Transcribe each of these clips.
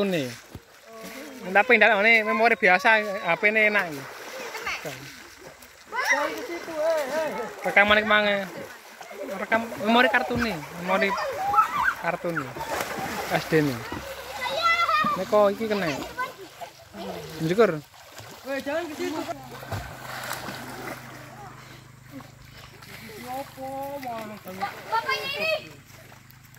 ini tapi tidak ini memori biasa HP ini enak ini rekam manik mange rekam memori kartun nih memori kartun nih SD nih ini kok ini kena Syukur. Woi, jangan ke situ. Bapaknya ini.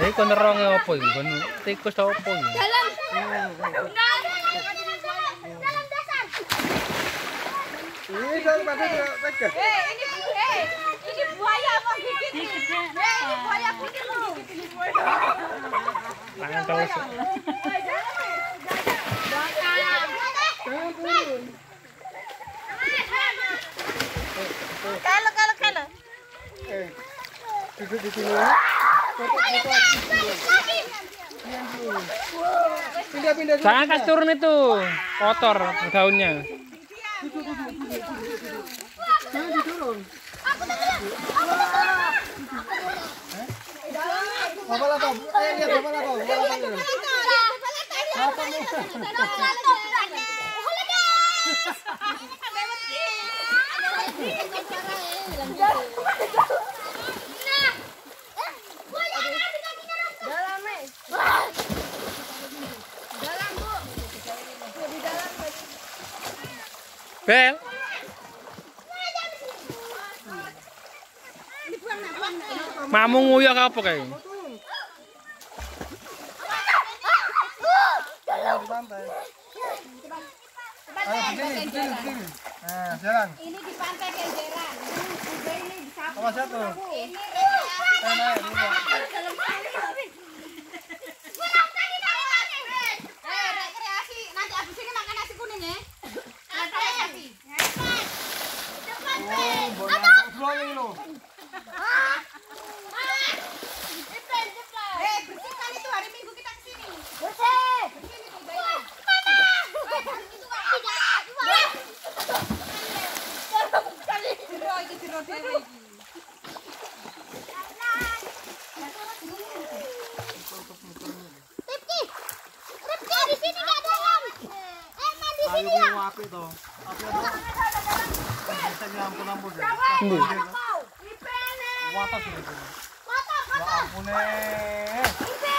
Iki kon nerong opo iki? Kon tikus ta opo iki? Dalam. Dalam dasar. Ini jangan pada. Eh, ini eh, ini buaya apa gigit? Eh, ini buaya gigit loh. Tangan terus. Kalau kalau kalau. Eh, duduk di sini ya. Jangan kasih turun itu. Kotor daunnya. Jangan diturun. Bapak apa? Eh, lihat bapak apa? Bapak apa? dulu. Bel. Mamu nguyok apa kayak? Nah, jalan. Ini di pantai Kenjeran. Ini di satu. Ini Oh, blowing lo. Eh, bersihkan tayo bumapit o. Pagkitanyahan ko ng burger. Hindi. Watak sila ko. Watak, watak! Watak ko na eh!